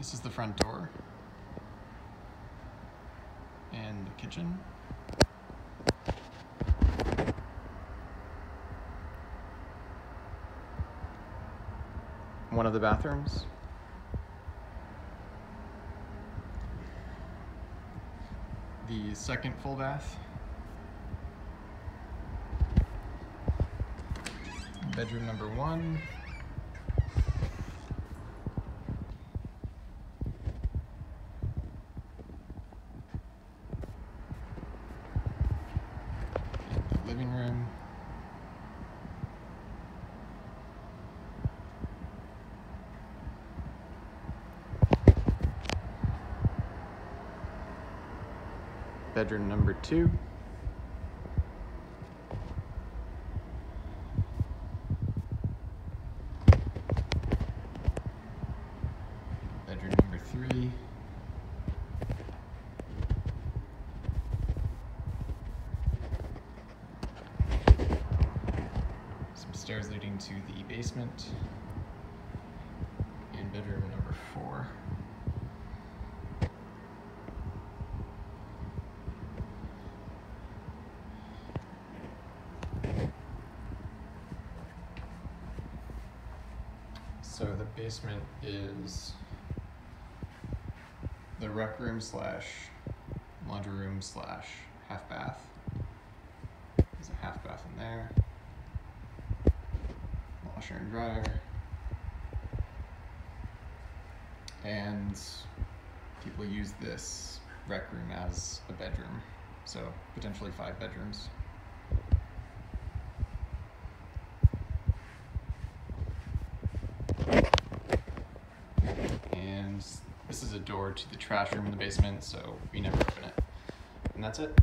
This is the front door and the kitchen. One of the bathrooms. The second full bath. Bedroom number one. Living room. Bedroom number two. Bedroom number three. Some stairs leading to the basement. And bedroom number four. So the basement is the rec room slash laundry room slash half bath. There's a half bath in there. Washer and dryer. And people use this rec room as a bedroom. So potentially five bedrooms. And this is a door to the trash room in the basement, so we never open it. And that's it.